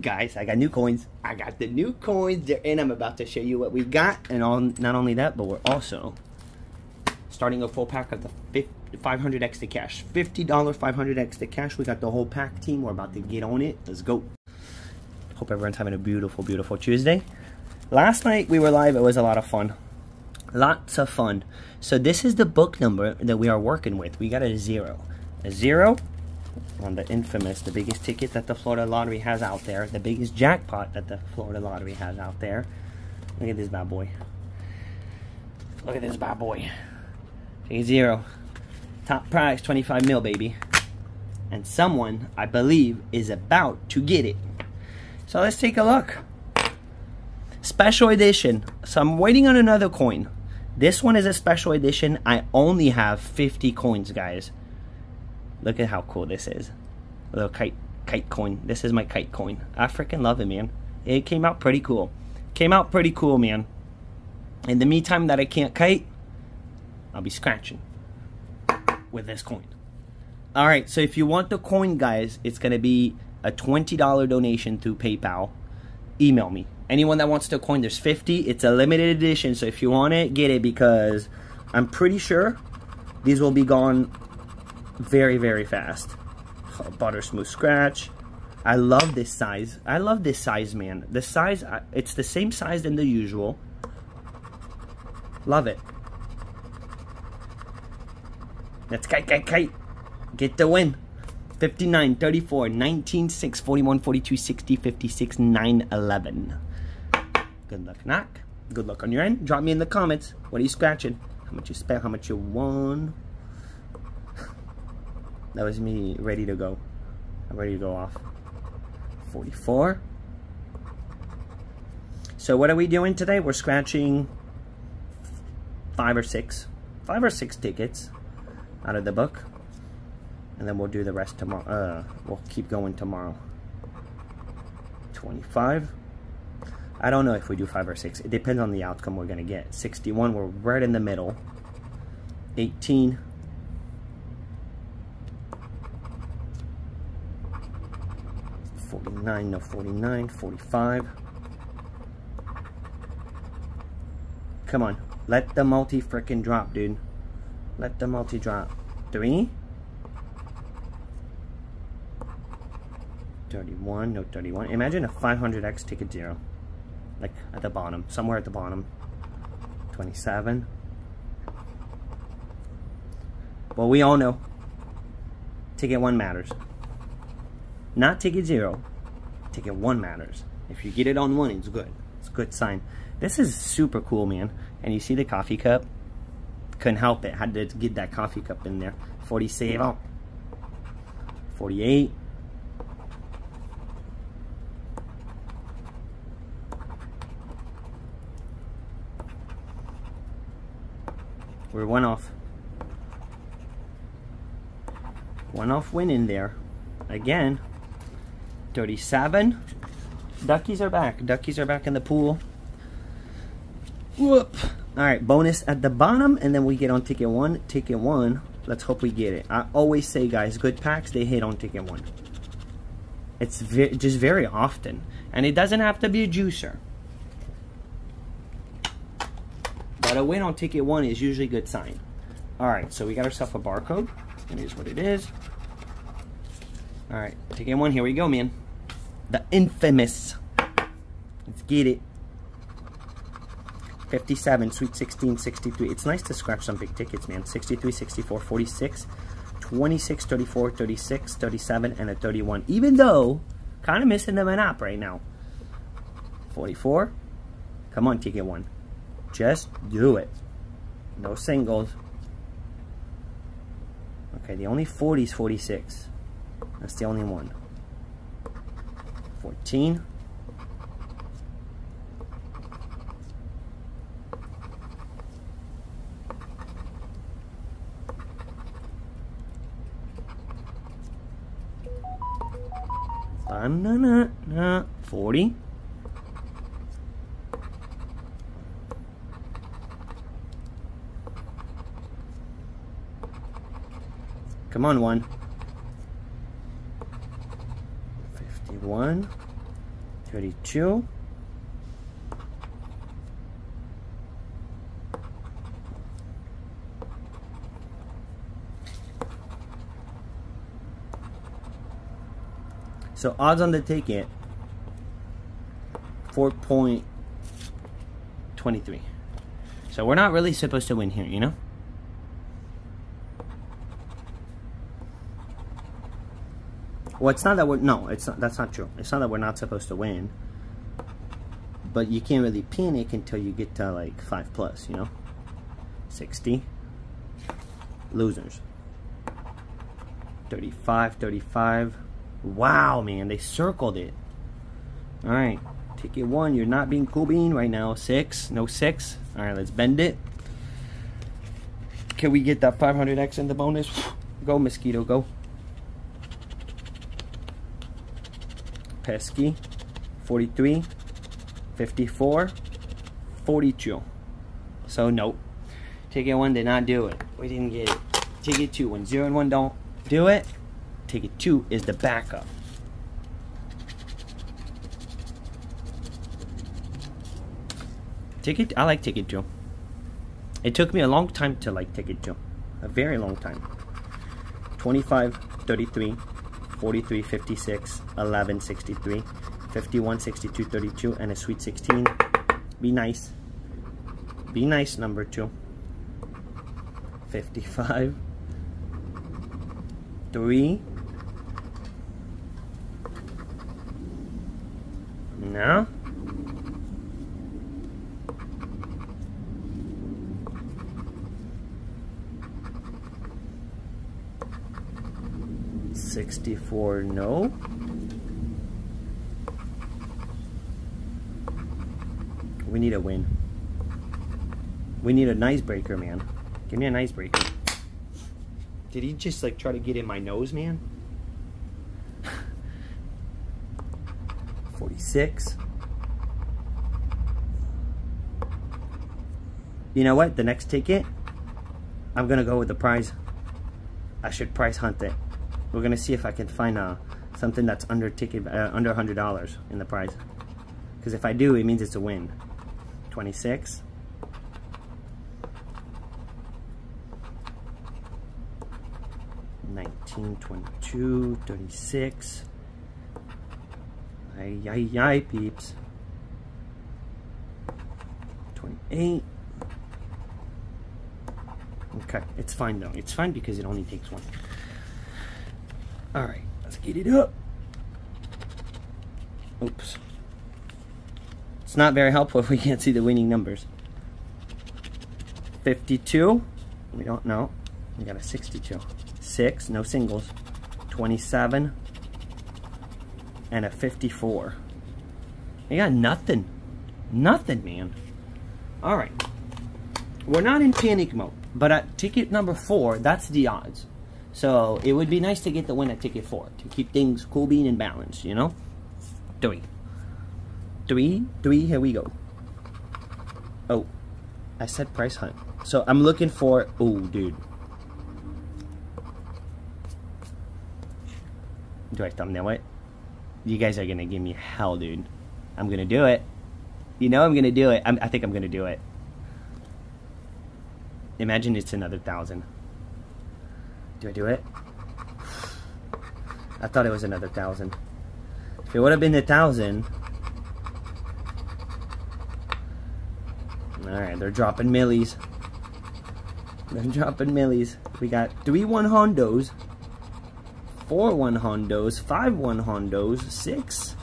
guys, I got new coins. I got the new coins. They're in. I'm about to show you what we got. And on, not only that, but we're also starting a full pack of the 500X the Cash. $50 500X the Cash. We got the whole pack team. We're about to get on it. Let's go. Hope everyone's having a beautiful, beautiful Tuesday. Last night we were live. It was a lot of fun. Lots of fun. So this is the book number that we are working with. We got a zero. A zero on the infamous, the biggest ticket that the Florida Lottery has out there, the biggest jackpot that the Florida Lottery has out there. Look at this bad boy. Look at this bad boy. Take zero. Top prize, 25 mil, baby. And someone, I believe, is about to get it. So let's take a look. Special edition. So I'm waiting on another coin. This one is a special edition. I only have 50 coins, guys. Look at how cool this is. A little kite kite coin. This is my kite coin. I freaking love it, man. It came out pretty cool. Came out pretty cool, man. In the meantime that I can't kite, I'll be scratching with this coin. All right, so if you want the coin, guys, it's going to be a $20 donation through PayPal. Email me. Anyone that wants the coin, there's 50. It's a limited edition, so if you want it, get it because I'm pretty sure these will be gone very, very fast. Butter smooth scratch. I love this size. I love this size, man. The size, it's the same size than the usual. Love it. Let's kite, kite, kite. Get the win. 59, 34, 19, 6, 41, 42, 60, 56, 9, 11. Good luck, knock. Good luck on your end. Drop me in the comments. What are you scratching? How much you spent? How much you won? That was me ready to go. I'm ready to go off. 44. So what are we doing today? We're scratching five or six, five or six tickets out of the book. And then we'll do the rest tomorrow. Uh, we'll keep going tomorrow. 25. I don't know if we do five or six. It depends on the outcome we're going to get. 61, we're right in the middle. 18. 49, no 49, 45. Come on, let the multi frickin' drop, dude. Let the multi drop. Three. 31, no 31. Imagine a 500x ticket zero. Like at the bottom, somewhere at the bottom. 27. Well, we all know ticket one matters. Not ticket zero. Ticket one matters. If you get it on one, it's good. It's a good sign. This is super cool, man. And you see the coffee cup? Couldn't help it. Had to get that coffee cup in there. 47. 48. We're one off. One off win in there. Again, 37. Duckies are back. Duckies are back in the pool. Whoop. All right, bonus at the bottom, and then we get on ticket one. Ticket one, let's hope we get it. I always say, guys, good packs, they hit on ticket one. It's ve just very often. And it doesn't have to be a juicer. But a win on ticket one is usually a good sign. All right, so we got ourselves a barcode. It is what it is. All right, ticket one, here we go, man the infamous. Let's get it. 57, Sweet 16, 63. It's nice to scratch some big tickets, man. 63, 64, 46, 26, 34, 36, 37, and a 31. Even though, kind of missing them an app right now. 44. Come on, ticket one. Just do it. No singles. Okay, the only 40 is 46. That's the only one. 14. Banana, 40. Come on, one. 51. 32. So odds on the ticket, 4.23. So we're not really supposed to win here, you know? Well, it's not that we're no, it's not. That's not true. It's not that we're not supposed to win, but you can't really panic until you get to like five plus. You know, sixty losers. 35, 35. Wow, man, they circled it. All right, ticket one. You're not being cool bean right now. Six, no six. All right, let's bend it. Can we get that 500x in the bonus? Go, mosquito, go. Pesky, 43, 54, 42. So nope. Ticket one did not do it. We didn't get it. Ticket two, when zero and one don't do it, ticket two is the backup. Ticket, I like ticket two. It took me a long time to like ticket two. A very long time. 25, 33, 43, 56, 11, 63, 51, 62, 32, and a sweet 16. Be nice. Be nice, number two. 55, 3. No. 64 no. We need a win. We need a nice breaker, man. Give me a nice breaker. Did he just like try to get in my nose, man? 46. You know what? The next ticket, I'm gonna go with the prize. I should price hunt it. We're gonna see if I can find uh, something that's under ticket uh, under hundred dollars in the price. Because if I do, it means it's a win. 26. Nineteen, twenty-two, thirty-six. Ay, ay, ay, peeps. 28. Okay, it's fine though. It's fine because it only takes one. All right, let's get it up. Oops. It's not very helpful if we can't see the winning numbers. 52, we don't know. We got a 62. 6, no singles. 27, and a 54. We got nothing. Nothing, man. All right. We're not in panic mode, but at ticket number 4, that's the odds. So it would be nice to get the win at ticket four to keep things cool, being in balance, you know? Three. Three, three, here we go. Oh, I said price hunt. So I'm looking for, oh, dude. Do I thumbnail it? You guys are gonna give me hell, dude. I'm gonna do it. You know I'm gonna do it. I'm, I think I'm gonna do it. Imagine it's another thousand. Do I do it? I thought it was another thousand. If it would have been a thousand. Alright, they're dropping millies. They're dropping millies. We got three one Hondos, four one Hondos, five one Hondos, six.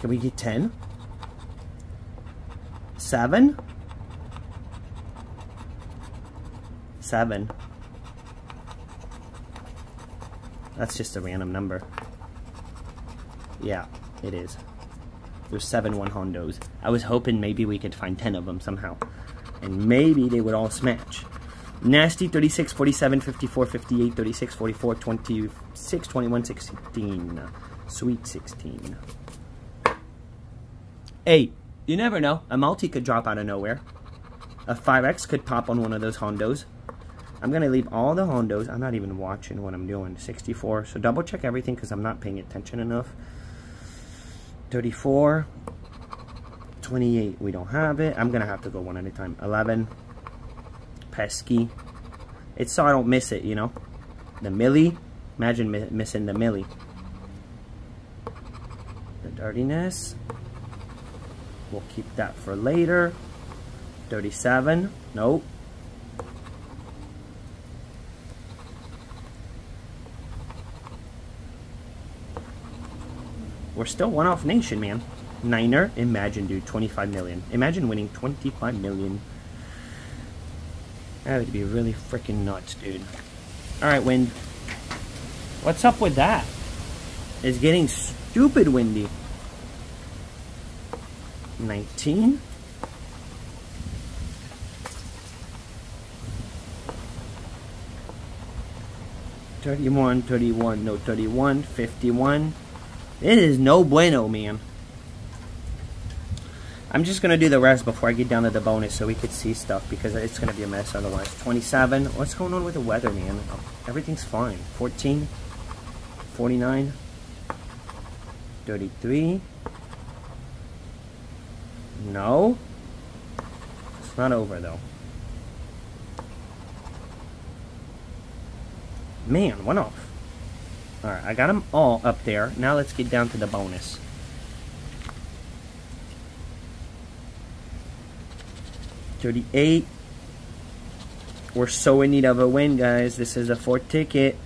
Can we get ten? Seven? Seven. That's just a random number. Yeah, it is. There's seven one Hondos. I was hoping maybe we could find 10 of them somehow. And maybe they would all smash. Nasty 36, 47, 54, 58, 36, 44, 26, 21, 16. Sweet 16. Hey, you never know. A multi could drop out of nowhere. A 5X could pop on one of those Hondos. I'm going to leave all the Hondos. I'm not even watching what I'm doing. 64. So double check everything because I'm not paying attention enough. 34. 28, we don't have it. I'm going to have to go one at a time. 11. Pesky. It's so I don't miss it, you know. The Millie. Imagine mi missing the Millie. The dirtiness. We'll keep that for later. 37. Nope. We're still one off nation, man. Niner, imagine, dude, 25 million. Imagine winning 25 million. That would be really freaking nuts, dude. Alright, wind. What's up with that? It's getting stupid windy. 19. Thirty-one, thirty-one, no, thirty-one, fifty-one. It is no bueno, man. I'm just going to do the rest before I get down to the bonus so we could see stuff because it's going to be a mess otherwise. 27. What's going on with the weather, man? Everything's fine. 14. 49. 33. No. It's not over, though. Man, one off. Alright, I got them all up there. Now let's get down to the bonus. Thirty-eight. We're so in need of a win, guys. This is a four ticket.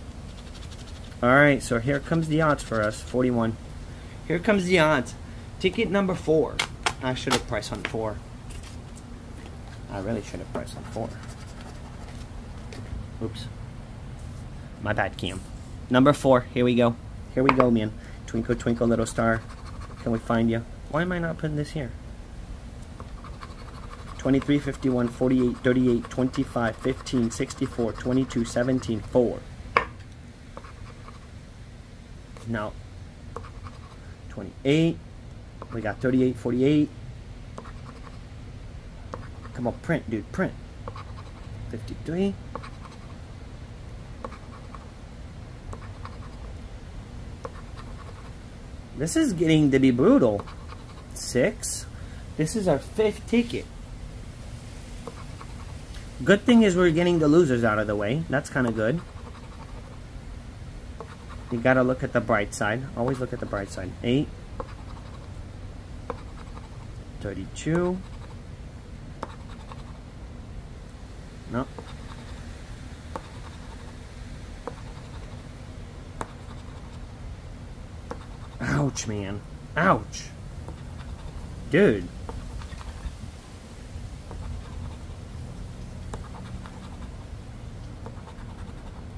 Alright, so here comes the odds for us. 41. Here comes the odds. Ticket number four. I should have priced on four. I really should have priced on four. Oops. My bad, Cam. Number four. Here we go. Here we go, man. Twinkle, twinkle, little star. Can we find you? Why am I not putting this here? 23, 51, 48, 38, 25, 15, 64, 22, 17, 4. Now, 28. We got 38, 48. Come on, print, dude, print. 53. This is getting to be brutal. Six. This is our fifth ticket. Good thing is we're getting the losers out of the way. That's kind of good. You gotta look at the bright side. Always look at the bright side. 8. 32. No. Ouch, man. Ouch. Dude.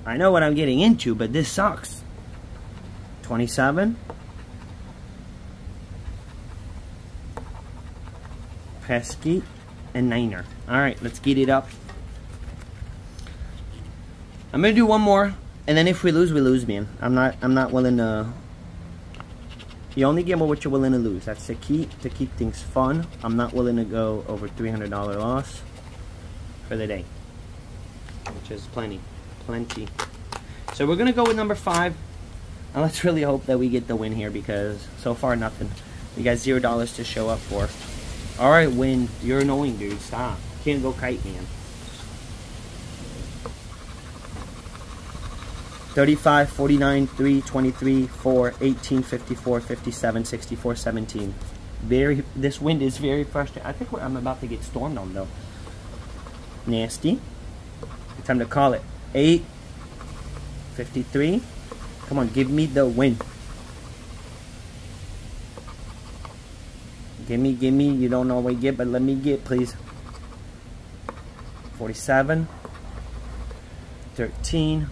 I know what I'm getting into, but this sucks. 27. Pesky and Niner. Alright, let's get it up. I'm gonna do one more, and then if we lose, we lose, man. I'm not I'm not willing to you only gamble what you're willing to lose. That's the key to keep things fun. I'm not willing to go over $300 loss for the day, which is plenty, plenty. So we're going to go with number five. And let's really hope that we get the win here because so far nothing. We got zero dollars to show up for. All right, win. You're annoying, dude. Stop. Can't go kite, man. 35, 49, 3, 23, 4, 18, 54, 57, 64, 17. Very, this wind is very frustrating. I think I'm about to get stormed on though. Nasty. Time to call it. 8, 53. Come on, give me the win. Give me, give me. You don't know what you get, but let me get, please. 47. 13.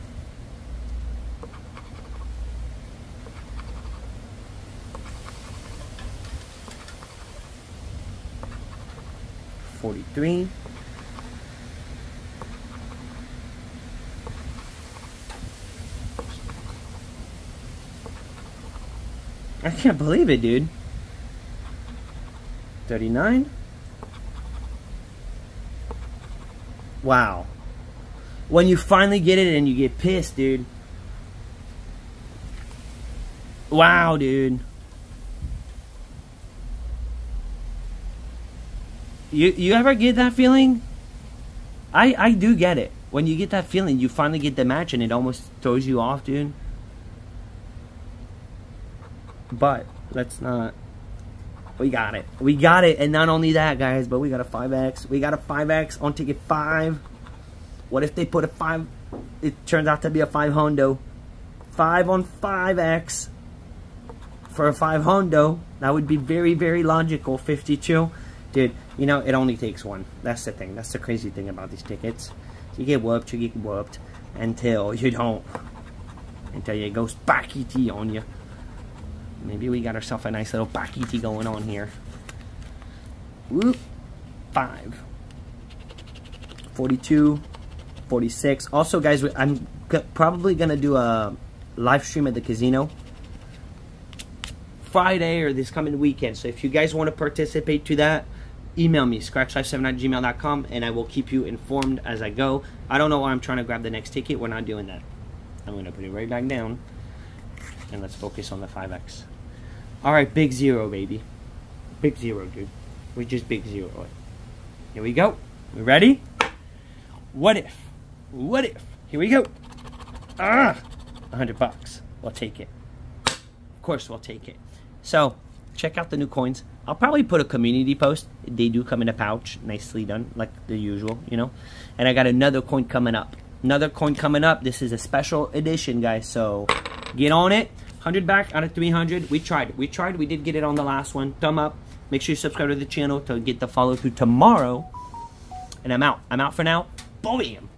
43. I can't believe it, dude. 39. Wow. When you finally get it and you get pissed, dude. Wow, dude. You you ever get that feeling? I I do get it. When you get that feeling, you finally get the match, and it almost throws you off, dude. But let's not. We got it. We got it. And not only that, guys, but we got a 5X. We got a 5X on ticket 5. What if they put a 5? It turns out to be a 5 Hondo. 5 on 5X for a 5 Hondo. That would be very, very logical. 52. Dude, you know, it only takes one. That's the thing. That's the crazy thing about these tickets. You get whooped, you get whooped until you don't. Until you go spackety on you. Maybe we got ourselves a nice little pakiti going on here. Whoop. 5. 42. 46. Also, guys, I'm probably going to do a live stream at the casino. Friday or this coming weekend. So if you guys want to participate to that, email me, scratchlife7 at gmail.com, and I will keep you informed as I go. I don't know why I'm trying to grab the next ticket. We're not doing that. I'm going to put it right back down. And let's focus on the 5X. Alright, big zero, baby. Big zero, dude. We just big zero. Here we go. We ready? What if? What if? Here we go. Ah! 100 bucks. We'll take it. Of course, we'll take it. So, check out the new coins. I'll probably put a community post. They do come in a pouch. Nicely done, like the usual, you know? And I got another coin coming up. Another coin coming up. This is a special edition, guys. So, get on it. 100 back out of 300. We tried. We tried. We did get it on the last one. Thumb up. Make sure you subscribe to the channel to get the follow through tomorrow. And I'm out. I'm out for now. Boom.